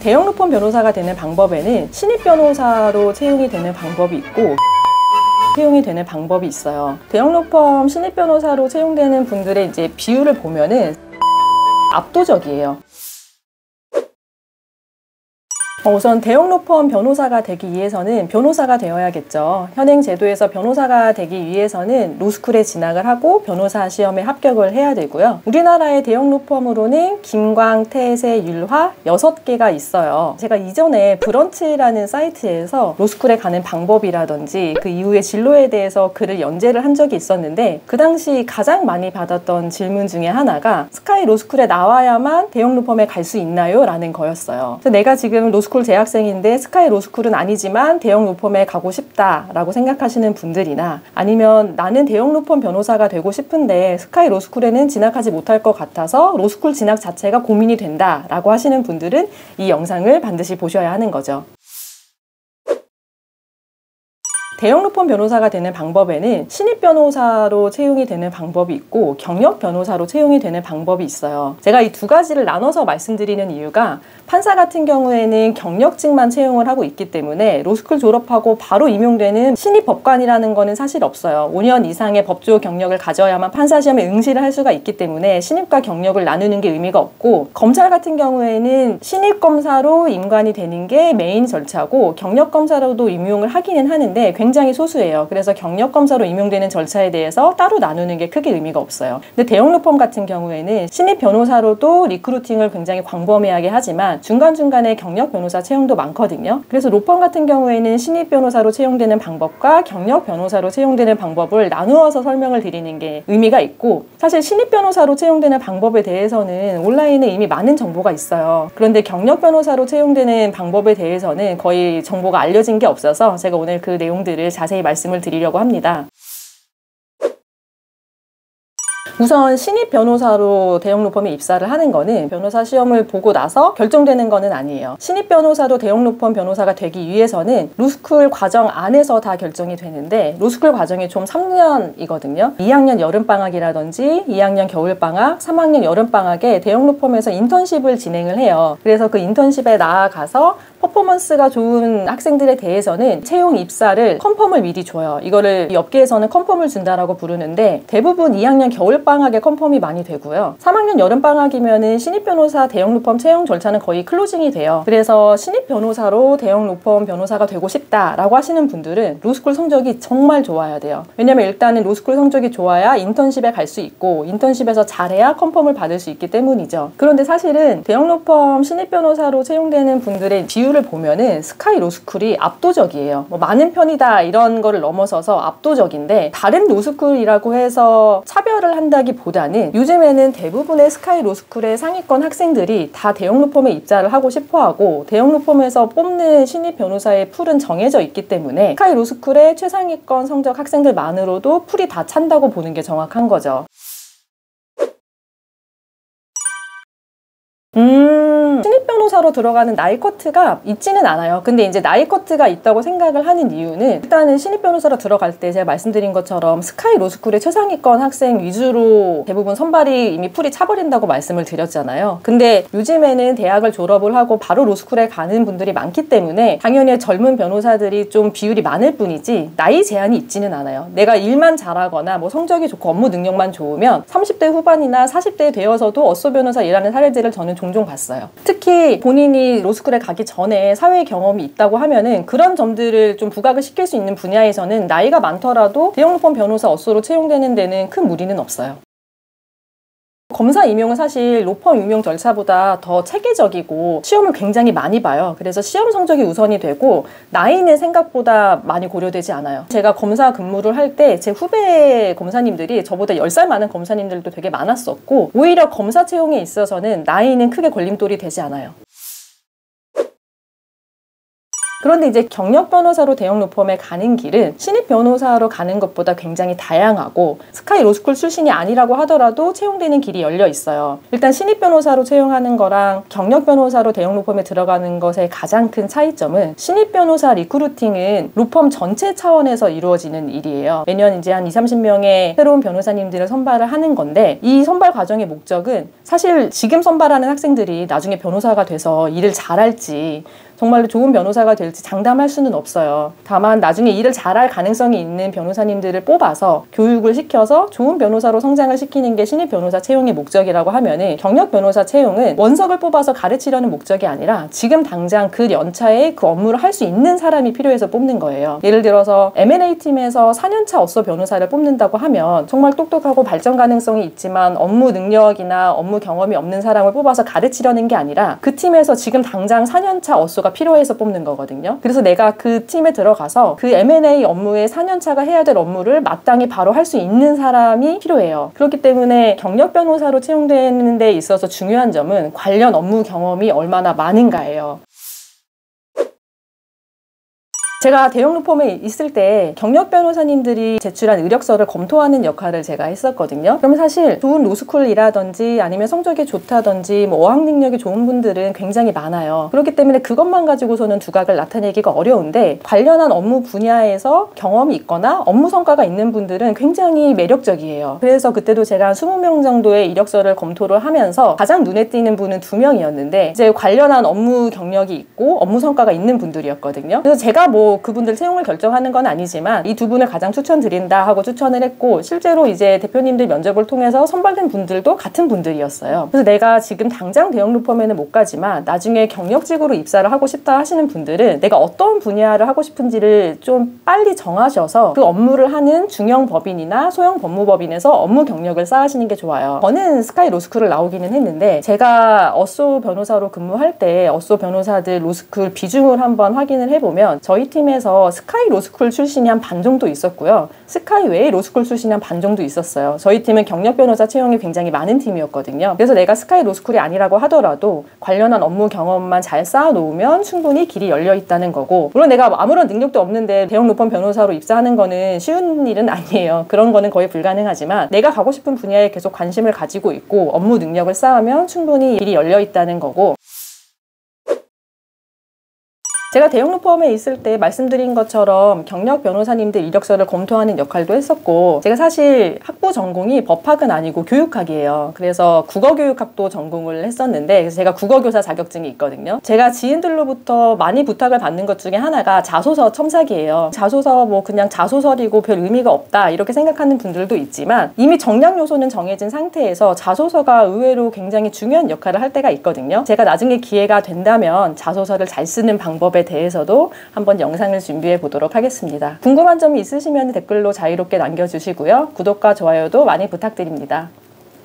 대형 로펌 변호사가 되는 방법에는 신입 변호사로 채용이 되는 방법이 있고 채용이 되는 방법이 있어요. 대형 로펌 신입 변호사로 채용되는 분들의 이제 비율을 보면은 압도적이에요. 어, 우선 대형 로펌 변호사가 되기 위해서는 변호사가 되어야겠죠. 현행 제도에서 변호사가 되기 위해서는 로스쿨에 진학을 하고 변호사 시험에 합격을 해야 되고요. 우리나라의 대형 로펌으로는 김광, 태세, 율화 6개가 있어요. 제가 이전에 브런치라는 사이트에서 로스쿨에 가는 방법이라든지 그 이후의 진로에 대해서 글을 연재를 한 적이 있었는데 그 당시 가장 많이 받았던 질문 중에 하나가 스카이 로스쿨에 나와야만 대형 로펌에 갈 수 있나요? 라는 거였어요. 그래서 내가 지금 로스쿨 로스쿨 재학생인데 스카이 로스쿨은 아니지만 대형 로펌에 가고 싶다라고 생각하시는 분들이나 아니면 나는 대형 로펌 변호사가 되고 싶은데 스카이 로스쿨에는 진학하지 못할 것 같아서 로스쿨 진학 자체가 고민이 된다라고 하시는 분들은 이 영상을 반드시 보셔야 하는 거죠. 대형 로펌 변호사가 되는 방법에는 신입 변호사로 채용이 되는 방법이 있고 경력 변호사로 채용이 되는 방법이 있어요. 제가 이 두 가지를 나눠서 말씀드리는 이유가 판사 같은 경우에는 경력직만 채용을 하고 있기 때문에 로스쿨 졸업하고 바로 임용되는 신입 법관이라는 거는 사실 없어요. 5년 이상의 법조 경력을 가져야만 판사 시험에 응시를 할 수가 있기 때문에 신입과 경력을 나누는 게 의미가 없고 검찰 같은 경우에는 신입 검사로 임관이 되는 게 메인 절차고 경력 검사로도 임용을 하기는 하는데 굉장히 소수예요. 그래서 경력 검사로 임용되는 절차에 대해서 따로 나누는 게 크게 의미가 없어요. 근데 대형 로펌 같은 경우에는 신입 변호사로도 recruiting을 굉장히 광범위하게 하지만 중간중간에 경력 변호사 채용도 많거든요. 그래서 로펌 같은 경우에는 신입 변호사로 채용되는 방법과 경력 변호사로 채용되는 방법을 나누어서 설명을 드리는 게 의미가 있고 사실 신입 변호사로 채용되는 방법에 대해서는 온라인에 이미 많은 정보가 있어요. 그런데 경력 변호사로 채용되는 방법에 대해서는 거의 정보가 알려진 게 없어서 제가 오늘 그 내용들을 자세히 말씀을 드리려고 합니다. 우선 신입 변호사로 대형 로펌에 입사를 하는 거는 변호사 시험을 보고 나서 결정되는 거는 아니에요. 신입 변호사도 대형 로펌 변호사가 되기 위해서는 로스쿨 과정 안에서 다 결정이 되는데 로스쿨 과정이 총 3년이거든요. 2학년 여름방학이라든지 2학년 겨울방학, 3학년 여름방학에 대형 로펌에서 인턴십을 진행을 해요. 그래서 그 인턴십에 나아가서 퍼포먼스가 좋은 학생들에 대해서는 채용 입사를 confirm을 미리 줘요. 이거를 업계에서는 confirm을 준다라고 부르는데 대부분 2학년 겨울방학에 confirm이 많이 되고요. 3학년 여름방학이면은 신입 변호사 대형 로펌 채용 절차는 거의 closing이 돼요. 그래서 신입 변호사로 대형 로펌 변호사가 되고 싶다라고 하시는 분들은 로스쿨 성적이 정말 좋아야 돼요. 왜냐면 일단은 로스쿨 성적이 좋아야 인턴십에 갈 수 있고 인턴십에서 잘해야 confirm을 받을 수 있기 때문이죠. 그런데 사실은 대형 로펌 신입 변호사로 채용되는 분들의 비율 비율을 보면은 스카이 로스쿨이 압도적이에요. 뭐 많은 편이다 이런 거를 넘어서서 압도적인데 다른 로스쿨이라고 해서 차별을 한다기보다는 요즘에는 대부분의 스카이 로스쿨의 상위권 학생들이 다 대형 로펌에 입사를 하고 싶어하고 대형 로펌에서 뽑는 신입 변호사의 pool은 정해져 있기 때문에 스카이 로스쿨의 최상위권 성적 학생들만으로도 pool이 다 찬다고 보는 게 정확한 거죠. 음, 변호사로 들어가는 나이 커트가 있지는 않아요. 근데 이제 나이 커트가 있다고 생각을 하는 이유는 일단은 신입 변호사로 들어갈 때 제가 말씀드린 것처럼 스카이 로스쿨의 최상위권 학생 위주로 대부분 선발이 이미 pool이 차버린다고 말씀을 드렸잖아요. 근데 요즘에는 대학을 졸업을 하고 바로 로스쿨에 가는 분들이 많기 때문에 당연히 젊은 변호사들이 좀 비율이 많을 뿐이지 나이 제한이 있지는 않아요. 내가 일만 잘하거나 뭐 성적이 좋고 업무 능력만 좋으면 30대 후반이나 40대 되어서도 어쏘 변호사 일하는 사례들을 저는 종종 봤어요. 특히 본인이 로스쿨에 가기 전에 사회 경험이 있다고 하면은 그런 점들을 좀 부각을 시킬 수 있는 분야에서는 나이가 많더라도 대형 로펌 변호사 어쏘로 채용되는 데는 큰 무리는 없어요. 검사 임용은 사실 로펌 임용 절차보다 더 체계적이고 시험을 굉장히 많이 봐요. 그래서 시험 성적이 우선이 되고 나이는 생각보다 많이 고려되지 않아요. 제가 검사 근무를 할 때 제 후배 검사님들이 저보다 10살 많은 검사님들도 되게 많았었고 오히려 검사 채용에 있어서는 나이는 크게 걸림돌이 되지 않아요. 그런데 이제 경력 변호사로 대형 로펌에 가는 길은 신입 변호사로 가는 것보다 굉장히 다양하고 스카이 로스쿨 출신이 아니라고 하더라도 채용되는 길이 열려 있어요. 일단 신입 변호사로 채용하는 거랑 경력 변호사로 대형 로펌에 들어가는 것의 가장 큰 차이점은 신입 변호사 recruiting은 로펌 전체 차원에서 이루어지는 일이에요. 매년 이제 한 2, 30명의 새로운 변호사님들을 선발을 하는 건데 이 선발 과정의 목적은 사실 지금 선발하는 학생들이 나중에 변호사가 돼서 일을 잘할지 정말로 좋은 변호사가 될지 장담할 수는 없어요. 다만 나중에 일을 잘할 가능성이 있는 변호사님들을 뽑아서 교육을 시켜서 좋은 변호사로 성장을 시키는 게 신입 변호사 채용의 목적이라고 하면은 경력 변호사 채용은 원석을 뽑아서 가르치려는 목적이 아니라 지금 당장 그 연차에 그 업무를 할 수 있는 사람이 필요해서 뽑는 거예요. 예를 들어서 M&A 팀에서 4년차 어서 변호사를 뽑는다고 하면 정말 똑똑하고 발전 가능성이 있지만 업무 능력이나 업무 경험이 없는 사람을 뽑아서 가르치려는 게 아니라 그 팀에서 지금 당장 4년차 어소가 필요해서 뽑는 거거든요. 그래서 내가 그 팀에 들어가서 그 M&A 업무에 4년차가 해야 될 업무를 마땅히 바로 할 수 있는 사람이 필요해요. 그렇기 때문에 경력 변호사로 채용되는 데 있어서 중요한 점은 관련 업무 경험이 얼마나 많은가예요. 제가 대형 로펌에 있을 때 경력 변호사님들이 제출한 이력서를 검토하는 역할을 제가 했었거든요. 그러면 사실 좋은 로스쿨이라든지 아니면 성적이 좋다든지 뭐 어학 능력이 좋은 분들은 굉장히 많아요. 그렇기 때문에 그것만 가지고서는 두각을 나타내기가 어려운데 관련한 업무 분야에서 경험이 있거나 업무 성과가 있는 분들은 굉장히 매력적이에요. 그래서 그때도 제가 한 20명 정도의 이력서를 검토를 하면서 가장 눈에 띄는 분은 두 명이었는데 이제 관련한 업무 경력이 있고 업무 성과가 있는 분들이었거든요. 그래서 제가 뭐 그분들 채용을 결정하는 건 아니지만 이 두 분을 가장 추천드린다 하고 추천을 했고 실제로 이제 대표님들 면접을 통해서 선발된 분들도 같은 분들이었어요. 그래서 내가 지금 당장 대형 로펌에는 못 가지만 나중에 경력직으로 입사를 하고 싶다 하시는 분들은 내가 어떤 분야를 하고 싶은지를 좀 빨리 정하셔서 그 업무를 하는 중형 법인이나 소형 법무법인에서 업무 경력을 쌓으시는 게 좋아요. 저는 스카이 로스쿨을 나오기는 했는데 제가 어소 변호사로 근무할 때 어소 변호사들 로스쿨 비중을 한번 확인을 해보면 저희 팀 팀에서 스카이 로스쿨 출신이 한 반 정도 있었고요. 스카이 외에 로스쿨 출신이 한 반 정도 있었어요. 저희 팀은 경력 변호사 채용이 굉장히 많은 팀이었거든요. 그래서 내가 스카이 로스쿨이 아니라고 하더라도 관련한 업무 경험만 잘 쌓아놓으면 충분히 길이 열려 있다는 거고 물론 내가 아무런 능력도 없는데 대형 로펌 변호사로 입사하는 거는 쉬운 일은 아니에요. 그런 거는 거의 불가능하지만 내가 가고 싶은 분야에 계속 관심을 가지고 있고 업무 능력을 쌓으면 충분히 길이 열려 있다는 거고 제가 대형 로펌에 있을 때 말씀드린 것처럼 경력 변호사님들 이력서를 검토하는 역할도 했었고 제가 사실 학부 전공이 법학은 아니고 교육학이에요. 그래서 국어교육학도 전공을 했었는데 그래서 제가 국어교사 자격증이 있거든요. 제가 지인들로부터 많이 부탁을 받는 것 중에 하나가 자소서 첨삭이에요. 자소서 뭐 그냥 자소설이고 별 의미가 없다 이렇게 생각하는 분들도 있지만 이미 정량 요소는 정해진 상태에서 자소서가 의외로 굉장히 중요한 역할을 할 때가 있거든요. 제가 나중에 기회가 된다면 자소서를 잘 쓰는 방법에 방법에 대해서도 한번 영상을 준비해 보도록 하겠습니다. 궁금한 점이 있으시면 댓글로 자유롭게 남겨주시고요. 구독과 좋아요도 많이 부탁드립니다.